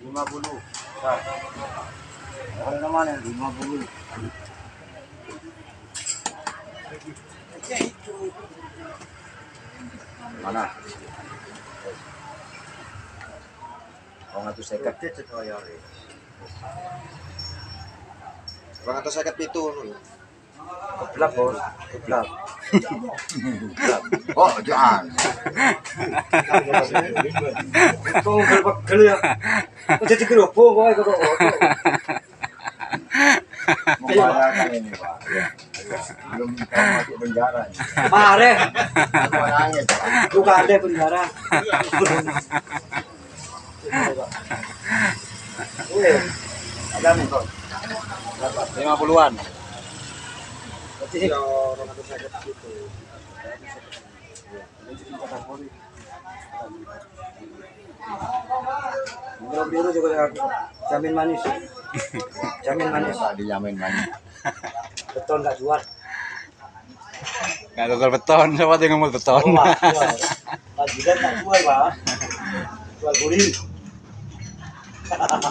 50 Nah. Ada mana 50. Oke itu. Mana? Oh, ngatu seket dia cedoyor. Bang atau seket itu. Keblak, bos. Keblak. Oh, jangan. Kau pegel ya. Kau jadi gerobok kau kau kau. Membahayakan ini, Pak. Ya. Belum masuk penjara. Mare, buka ada penjara. Ada nih kok. lima puluhan Berarti ya orang itu sakit gitu. Belum biru juga ya, jamin manis. Jamin manis. Dijamin banyak. Beton nggak jual. nggak gagal beton siapa yang ngomong beton Oh, jual. Juga nggak jual, Pak. Jual gurih.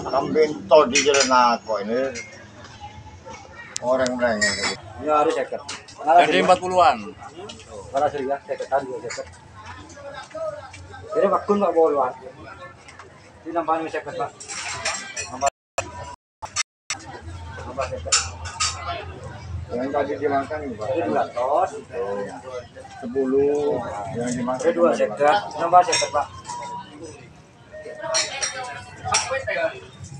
Kambing tol di jalan aku ini. Orang merengek. Ini harus seket. Jadi empat puluhan Karena sih ya, seketan juga seket. Jadi waktu nggak boleh, Pak. Ini nampaknya seket, Pak. Nambah. Nambah seket. Yang tadi dimakan ini, Pak. Jadi dua tos. Sepuluh. Yang dimakan. Jadi dua seket. Nambah seket, Pak.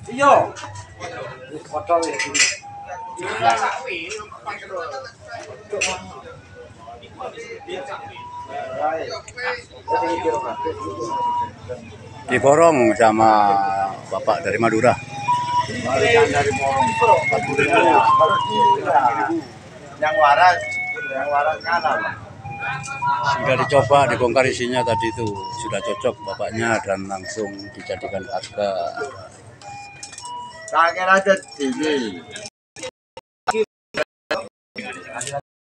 Iya. Ini kotor ya. Diborong sama bapak dari Madura dari. Yang waras, yang waras kanan. sudah dicoba dibongkar isinya tadi itu sudah cocok bapaknya dan langsung dijadikan harga Kakek ada TV.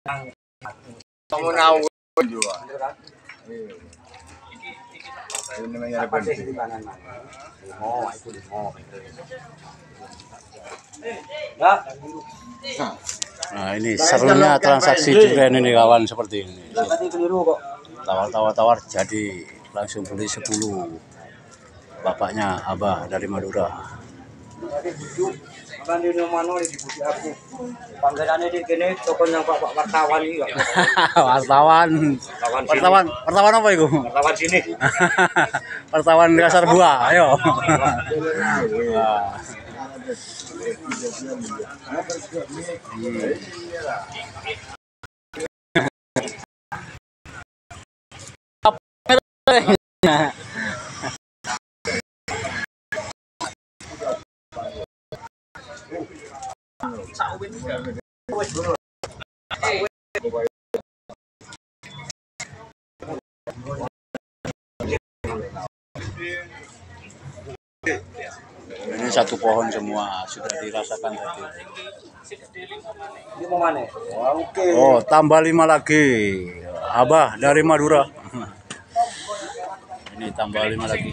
Kamu nahu. Ini nah ini serunya transaksi durian ini kawan seperti ini tawar-tawar-tawar jadi langsung beli 10 bapaknya Abah dari Madura di aku. Panggilannya di kene toko yang pak pak wartawan ini wartawan. Wartawan wartawan apa itu? Wartawan sini. wartawan dasar buah ayo ini satu pohon semua sudah dirasakan tadi. Oke. oh tambah lima lagi. Abah dari Madura. Ini tambah lima lagi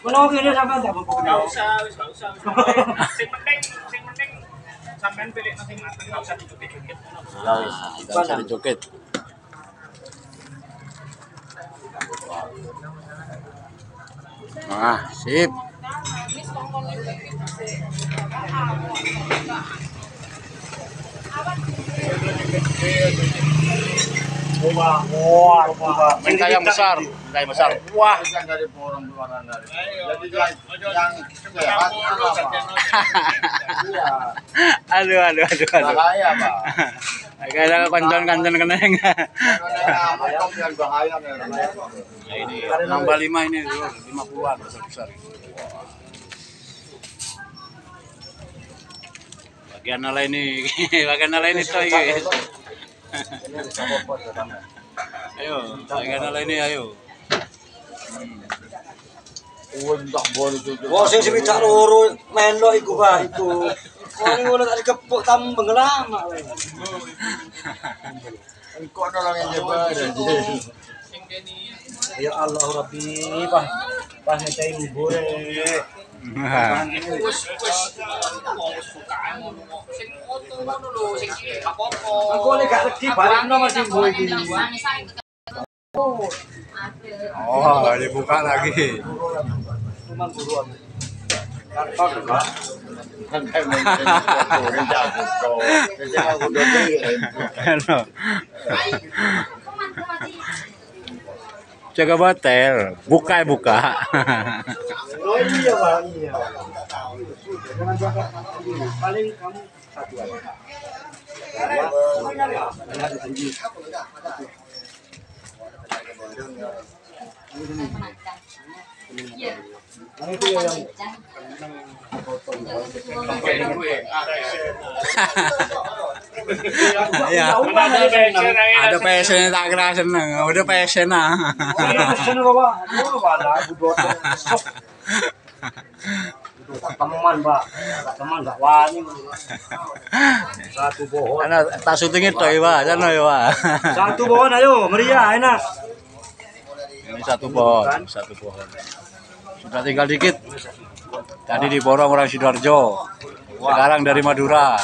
Ya, lek gak mati. Kalau gini sampai enggak usah, wis nggak usah. usah. Sing penting, sing penting sampean pilih nasi mateng, nggak usah dicukit-cukit. nah, tidak bisa dijoget nah sip Wah, wah, wah. minta yang besar minta yang besar wah Bukan dari porong keluaran dari. Jadi yang apa? Iya. aduh aduh aduh aduh Bahaya, Pak. kayak kancon-kancon keneng Apa yang bahaya nih? Ini nambah lima ini lima puluhan besar besar bagian ala ini bagian ala ini tuh ini ayo bagian ala ini ayo Untuk boleh itu. Wah, sing sepidak loro melok iku, Pak, itu. Wong ngono tak dikepuk tambeng lama. weh. Engkau nolongin nyebar aja. Sing kene Ya Allah Rabbi, Pak. Pas sing boy iki. Oh, dibuka lagi. Cuman buruan. Kantor Pak. Kan Jaga hotel, buka buka. Aja. Iya. Ada pengen Ada passion tak kira seneng. Udah passion ah. Bawa bala, budot. Teman, Pak. Teman gak wani. Satu pohon. Ana tak syuting itu ya, Pak. Sana ya, Pak. Satu pohon ayo, meriah enak. Ini satu pohon, satu pohon. Sudah tinggal dikit. Tadi diborong orang Sidoarjo. Sekarang dari Madura.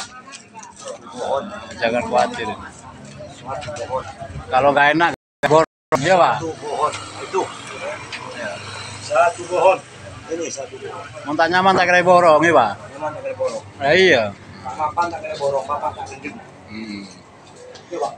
Jangan khawatir. Kalau nggak enak, borong ya Pak. Satu pohon. Itu. Satu pohon. Ini satu pohon. Mau tak nyaman tak kira borong ya Pak. Memang tak kena borong. Nah, iya. Mapan tak kena borong, mapan tak kena. Hmm. Coba.